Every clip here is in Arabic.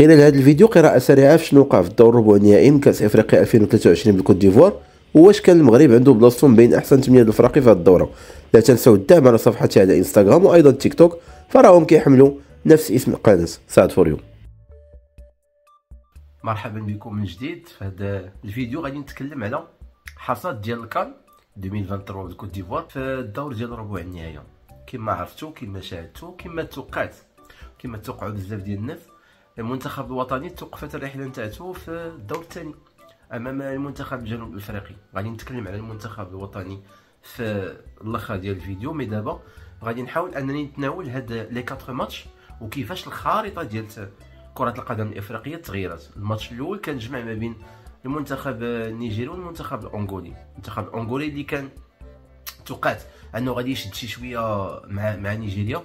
خلال هذا الفيديو قراءة سريعة في شنو وقع في الدور الربع النهائي من كأس إفريقيا 2023 بالكوت ديفوار وواش كان المغرب عنده بلاصتو بين أحسن 8 الافراقي في هذه الدورة. لا تنسوا الدعم على صفحتي على إنستغرام وأيضا تيك توك فراهم كيحملوا نفس اسم القناة سعد فور يو. مرحبا بكم من جديد في هذا الفيديو. غادي نتكلم على حصاد ديال الكان 2023 بالكوت ديفوار في الدور ديال ربع النهايه كما عرفتوا كما شاهدتوا كما توقعت كما توقعوا بزاف ديال الناس المنتخب الوطني توقفت الرحلة نتاعته في الدور الثاني. أمام المنتخب الجنوب الإفريقي. غادي نتكلم على المنتخب الوطني في الآخر ديال الفيديو. مي دابا غادي نحاول أنني نتناول هاد لي 4 ماتش وكيفاش الخارطة ديال كرة القدم الإفريقية تغيرت. الماتش الأول كان جمع ما بين المنتخب النيجيري والمنتخب الأنغولي. المنتخب الأنغولي اللي كان توقعت أنه غادي يشد شي شوية مع مع نيجيريا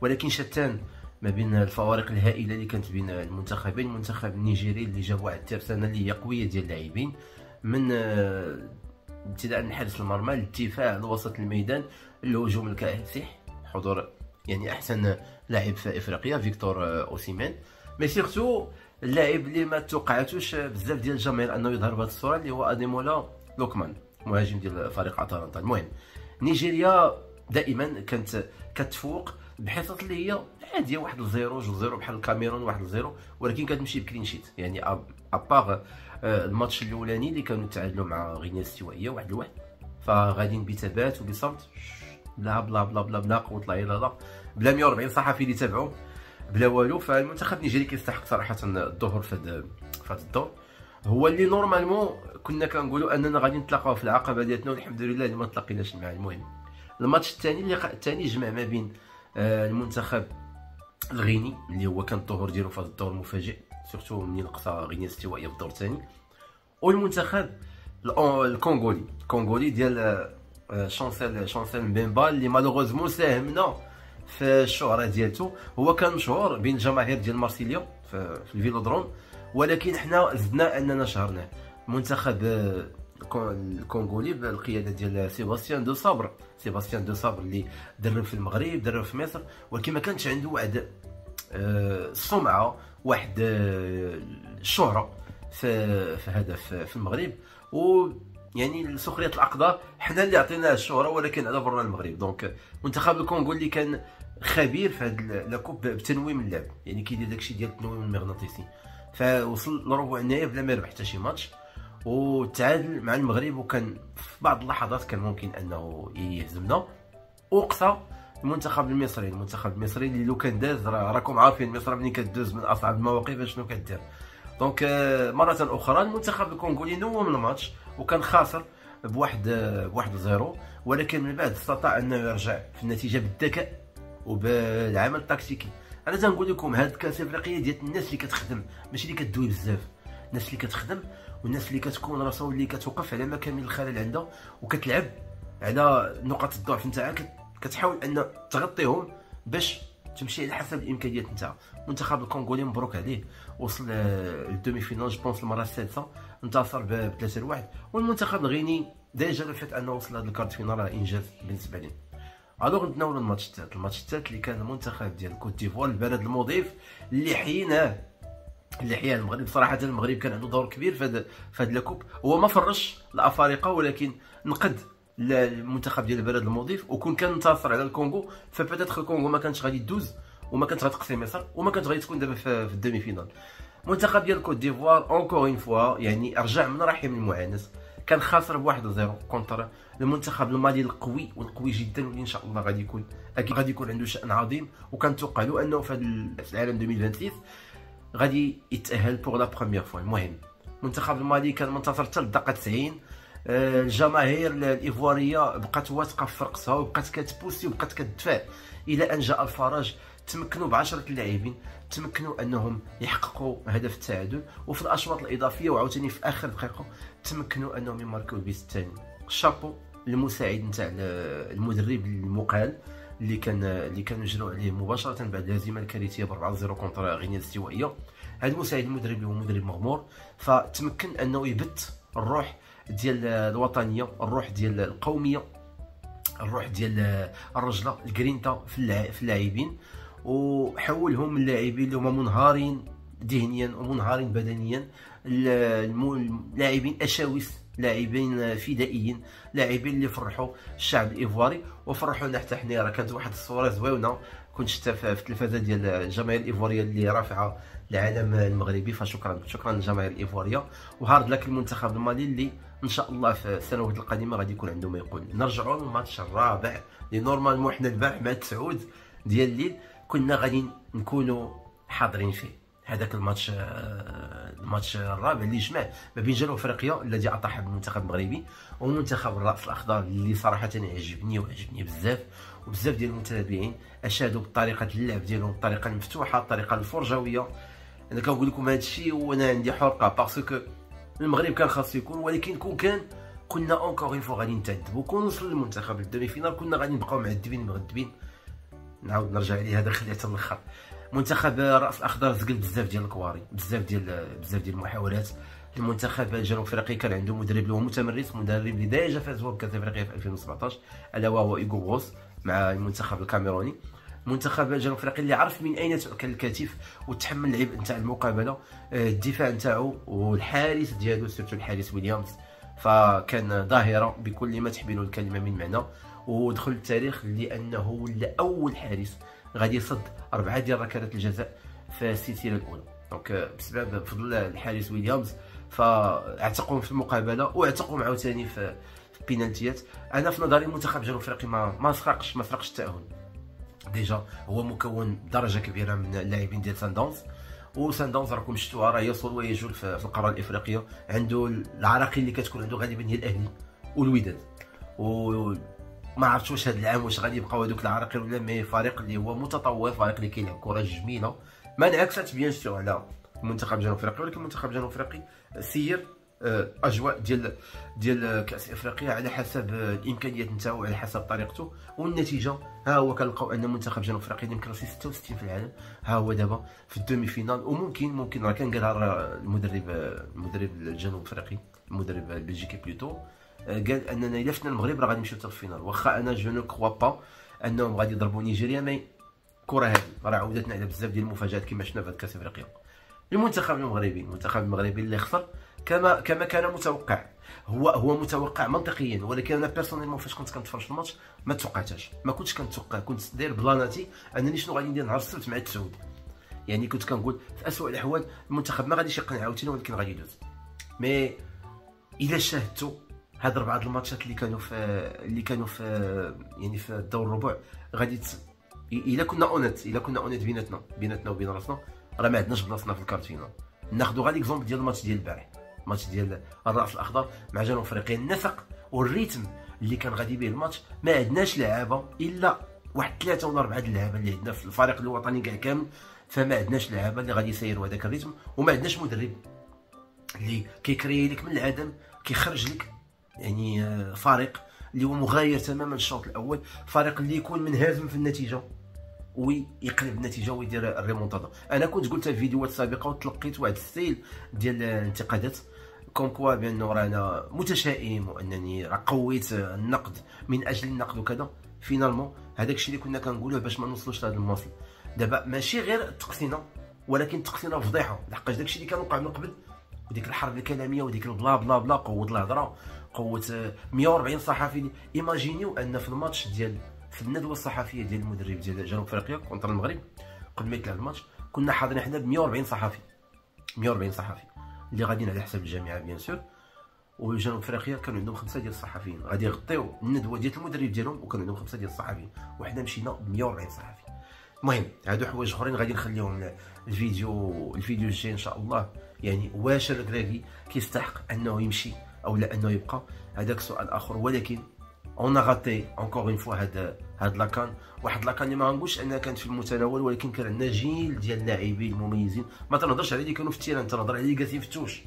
ولكن شتان ما بين الفوارق الهائلة اللي كانت بين المنتخبين المنتخب النيجيري اللي جاب واحد الترسانه اللي هي قوية ديال اللاعبين. من آه، ابتداء من حارس المرمى الدفاع لوسط الميدان الهجوم الكاسح حضور يعني أحسن لاعب في إفريقيا فيكتور اوسيمان mais surtout اللاعب اللي ما توقعاتوش بزاف ديال الجماهير أنه يظهر بهذه الصورة اللي هو أديمولا لوكمان مهاجم ديال فريق اتلانتا المهم نيجيريا دائما كانت كتفوق بحصص اللي هي عادية واحد لزيرو جوج زيرو بحال الكاميرون واحد لزيرو. ولكن كتمشي ب clean sheet. يعني اباغ آه، الماتش الأولاني اللي كانوا تعادلوا مع غينيا الاستوائية واحد لواحد. فغاديين بثبات وبصمت بلا بلا بلا بلا بلا قوة لا الا بلا 140 صحفي اللي تابعوا. بلا والو. فالمنتخب النيجيري كيستحق صراحة الظهور في هذا الدور. هو اللي normalement كنا كنقولوا أننا غادي نتلاقاو في العقبة ديالنا والحمد لله اللي ما تلاقيناش معاه المهم. الماتش الثاني اللقاء الثاني جمع ما بين المنتخب الغيني اللي هو كان الظهور ديالو في هذا الدور المفاجئ surtout منين قصى غينيا الاستوائيه في الدور الثاني. والمنتخب الكونغولي الكونغولي ديال آه، شانسيل شانسيل مبيمبا اللي malheureusement ساهمنا في الشهره ديالته هو كان مشهور بين الجماهير ديال مارسيليا في, في الفيلودروم ولكن حنا زدنا أننا شهرناه. منتخب آه، الكونغولي بالقياده ديال سيباستيان دو صابر سيباستيان دو صابر اللي درب في المغرب درب في مصر ولكن ما كانش عنده واحد السمعة آه، واحد الشهرة آه، في في هذا في المغرب. و يعني سخرية الاقدار حنا اللي عطيناه الشهرة ولكن على برا المغرب. donc منتخب الكونغو اللي كان خبير في هذا la coupe بتنويم اللعب. يعني كيدير داكشي ديال التنويم المغناطيسي. فوصل لربع النهائي بلا ما يربح حتى شي ماتش. وتعادل مع المغرب وكان في بعض اللحظات كان ممكن أنه يهزمنا. وقصى المنتخب المصري المنتخب المصري اللي لو كان داز راكم عارفين مصر ملي كدوز من أصعب المواقف شنو كدير. donc آه، مرة أخرى المنتخب الكونغولي نوم الماتش وكان خاسر بواحد بواحد زيرو. ولكن من بعد استطاع أنه يرجع في النتيجة بالذكاء وبالعمل التكتيكي. أنا تنقول لكم هاد الكاس الافريقيه ديال الناس اللي كتخدم ماشي اللي كدوي بزاف. الناس اللي كتخدم والناس اللي كتكون راسها واللي كتوقف على مكامن الخلل عندها وكتلعب على نقاط الضعف نتاعها كتحاول أن تغطيهم باش تمشي على حسب الإمكانيات نتاعها. المنتخب الكونغولي مبروك عليه. وصل لل demi-finale je pense المره السادسة. انتصر ب 3 1 والمنتخب الغيني déjà لو فات أنه وصل لهذا ال quart de finale راه إنجاز بالنسبة لي alors نتناولوا الماتش الثالث الماتش الثالث اللي كان المنتخب ديال كوت ديفوار البلد المضيف اللي حييناه. اللي حيا المغرب. صراحة المغرب كان عنده دور كبير في هذا في ال coupe. هو ما فرش الأفارقة ولكن نقد المنتخب ديال البلد المضيف وكون كان انتصر على الكونغو فبدات الكونغو ما كانتش غادي تدوز وما كانت غتقصي مصر وما كانت غادي تكون دابا في ال demi-finale. المنتخب ديال كوت ديفوار encore une fois يعني رجع من رحم المعاناه كان خاسر بواحد زيرو contre المنتخب المالي القوي والقوي جدا واللي ان شاء الله غادي يكون أكيد غادي يكون عنده شأن عظيم وكنتوقع له أنه في هذا العالم 2026 غادي يتأهل pour la première fois المهم المنتخب المالي كان منتصر حتى للدقه 90 آه، الجماهير الايفواريه بقات واثقة في فرقتها وبقات كتبوسي وبقات كتدفع. إلى أن جاء الفرج تمكنوا بعشرة اللاعبين تمكنوا أنهم يحققوا هدف التعادل. وفي الأشواط الإضافية وعاوتاني في آخر دقيقة تمكنوا أنهم يماركوا البيت الثاني. شابو المساعد نتاع المدرب المقال. اللي كان اللي كانوا يجروا عليه مباشرة بعد الهزيمه الكارثيه ب 4 0 contre غينيا الاستوائية. هذا المساعد المدرب هو مدرب مغمور. فتمكن أنه يبث الروح ديال الوطنية الروح ديال القومية الروح ديال الرجلة الجرينتا في اللاعبين. وحولهم من لاعبين اللي هما منهارين ذهنيا ومنهارين بدنيا. اللاعبين اشاوس لاعبين فدائيين لاعبين اللي فرحوا الشعب الإيفواري وفرحونا حتى حنا راه كانت واحد الصورة زوينة. كنت شفتها في التلفازة ديال الجماهير الإيفوارية اللي رافعة العلم المغربي فشكرا شكرا للجماهير الإيفوارية. و hard luck المنتخب المالي اللي إن شاء الله في السنوات القادمة غادي يكون عنده ما يقول. نرجعوا للماتش الرابع اللي normalement حنا البارح مع التسعود ديال الليل كنا غادي نكونوا حاضرين فيه. هذاك الماتش آه، الماتش الرابع اللي جمع ما بين جنوب أفريقيا الذي أطاح بالمنتخب المغربي ومنتخب الرأس الأخضر اللي صراحة يعجبني وعجبني بزاف وبزاف ديال المتابعين أشادوا بطريقة اللعب ديالهم الطريقة المفتوحه الطريقة الفرجوية. أنا كنقول لكم هذا الشيء وأنا عندي حرقة parce que المغرب كان خاص يكون ولكن كون كان كنا encore une fois غادي نتعذبوا. كون وصل المنتخب لل demi-finale كنا غادي نبقاو معذبين معذبين نعاود نرجع عليه هذا خليه حتى الآخر منتخب راس الاخضر زقل بزاف ديال الكواري بزاف ديال بزاف ديال المحاولات. المنتخب الجنوب افريقي كان عنده مدرب هو متمرس مدرب اللي déjà فاز هو بكاس افريقيا في 2017 الا وهو هيغو بروس مع المنتخب الكاميروني. منتخب الجنوب افريقي اللي عرف من أين تؤكل الكتف وتحمل العبء نتاع المقابلة آه، الدفاع نتاعو والحارس ديالو surtout الحارس ويليامز. فكان ظاهرة بكل ما تحمله الكلمة من معنى. ودخل التاريخ لأنه ولا اول حارس غادي يصد اربعه ديال ركلات الجزاء في السلسلة الأولى. donc بسبب فضل الحارس ويليامز فعتقوا في المقابلة وعتقوا عاوتاني في البينالتيات. أنا في نظري المنتخب الجنوب أفريقي ما ما سرقش ما سرقش التأهل. déjà هو مكون درجة كبيرة من اللاعبين ديال سان داونز وسان داونز راكم شفتوها راه يصول ويجول في القارة الإفريقية. عنده العراقيل اللي كتكون عنده غالبا هي الأهلي والوداد. و ما عرفتش واش هذا العام واش غادي يبقاو هذوك العراقيل ولا mais فريق اللي هو متطور فريق اللي كيلعب كرة جميلة. ما انعكست bien sûr على المنتخب الجنوب افريقي ولكن المنتخب الجنوب افريقي سير آه، أجواء ديال ديال كأس إفريقيا على حسب الامكانيات نتاعو على حسب طريقته والنتيجة. ها هو كنلقاو أن منتخب جنوب إفريقيا يمكن راسي 66 في العالم. ها هو دابا في ال demi-finale وممكن ممكن راه كان قالها المدرب المدرب الجنوب إفريقي المدرب البلجيكي بلوتو قال أننا الا شفنا المغرب راه غادي نمشيو حتى ال finale واخا أنا je ne crois pas أنهم غادي يضربوا نيجيريا mais الكره هذه. راه عودتنا على بزاف ديال المفاجآت كما شفنا في كاس أفريقيا. المنتخب المغربي المنتخب المغربي اللي خسر كما كما كان متوقع. هو هو متوقع منطقيا ولكن أنا personnellement فاش كنت كنتفرج في الماتش ما توقعتهاش. ما كنتش كنتوقع كنت داير planning تاعي أنني شنو غادي ندير نهار السبت مع التسعود يعني كنت كنقول في اسوء الأحوال المنتخب ما غاديش يقنع عاوتاني ولكن غادي يدوز. mais إذا شاهدتوا هاد اربعه الماتشات اللي كانوا في اللي كانوا في يعني في الدور الربع غادي إلا كنا honnêtes إلا كنا honnêtes بيناتنا بيناتنا وبين راسنا راه ما عندناش بلاصتنا في ال quart de finale ناخذوا غير l'exemple ديال الماتش ديال البارح. الماتش ديال الرأس الأخضر مع جنوب أفريقيا النفس وال rythme اللي كان غادي به الماتش ما عندناش لعابة إلا واحد ثلاثة ولا اربعه اللعابة اللي عندنا في الفريق الوطني كاع كامل فما عندناش لعابة اللي غادي يسيروا هذاك ال rythme وما عندناش مدرب اللي كي créer لك من العدم كيخرج لك يعني آه، فريق اللي هو مغاير تماما الشوط الأول فريق اللي يكون منهزم في النتيجة ويقلب النتيجة ويدير الريمونتادا. أنا كنت قلت في فيديوهات سابقه وتلقيت واحد السيل ديال الانتقادات comme quoi بانه رانا متشائم وأنني راه قويت النقد من أجل النقد وكذا. finalement هذاك الشيء اللي كنا كنقولوه باش ما نوصلوش لهذا المواصيل دابا ماشي غير تقصينا ولكن تقصينا فضيحة. لحقاش داك الشيء اللي كان وقع من قبل وديك الحرب الكلامية وديك ال bla bla bla قوة الهضرة قوة 140 صحفي. imaginez أن في الماتش ديال في الندوة الصحفية ديال المدرب ديال جنوب أفريقيا contre المغرب قبل ما يتلعب الماتش كنا حاضرين حنا ب 140 صحفي. 140 صحفي. اللي غاديين على حساب الجامعة bien sûr وجنوب أفريقيا كانوا عندهم خمسة ديال الصحفيين. غادي يغطيو الندوة ديال المدرب ديالهم وكانوا عندهم خمسة ديال الصحفيين. وحنا مشينا ب 140 صحفي. المهم هادو حوايج أخرين غادي نخليهم الفيديو الفيديو الجاي إن شاء الله. يعني واش الركراكي كيستحق أنه يمشي أو لا أنه يبقى. هذاك سؤال آخر. ولكن on a raté encore une fois هاد هاد la CAN واحد la CAN اللي ما غنقولش أنها كانت في المتناول ولكن كان عندنا جيل ديال اللاعبين المميزين. ما تنهضرش على اللي كانوا في ال terrain. تنهضر على اللي جالسين في ال touche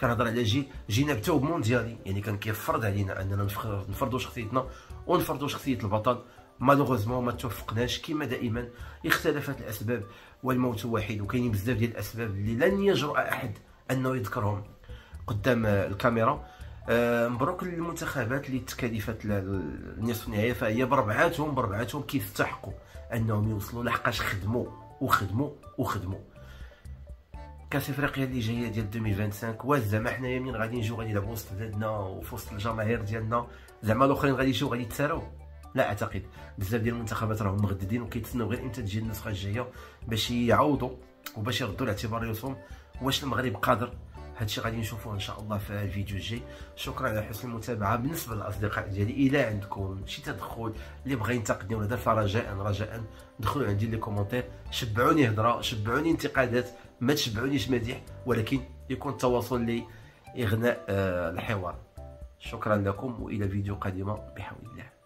كنهضر على جيل جينا ب top مونديالي يعني كان كيفرض علينا أننا نفرضوا شخصيتنا ونفرضوا شخصية البطل. مالوغوزمون ما توفقناش. كما دائما اختلفت الأسباب والموت واحد. وكاينين بزاف ديال الأسباب اللي لن يجرؤ أحد أنه يذكرهم. قدام الكاميرا. آه، مبروك للمنتخبات اللي تكالفت النصف النهائي فهي بربعاتهم بربعاتهم كيستحقوا أنهم يوصلوا لحقاش خدموا وخدموا وخدموا. كاس إفريقيا اللي جاية ديال 2025 واش زعما حنايا منين غادي نجيو؟ غادي نلعبوا وسط بلادنا وفي وسط الجماهير ديالنا. زعما الآخرين غادي يجيو غادي يتساراو لا أعتقد. بزاف ديال المنتخبات راهم مغددين وكيتسناو غير إمتى تجي النسخة الجاية باش يعوضوا وباش يردوا لاعتباراتهم واش المغرب قادر؟ هادشي غادي نشوفوه إن شاء الله في الفيديو الجاي. شكرا على حسن المتابعة. بالنسبة للأصدقاء ديالي إلى عندكم شي تدخل اللي بغى ينتقدني ولا دار رجاء رجاء دخلوا عندي لي كومونتير شبعوني هضرة شبعوني انتقادات ما تشبعونيش مديح ولكن يكون التواصل لي إغناء آه، الحوار. شكرا لكم وإلى فيديو قادمة بحول الله.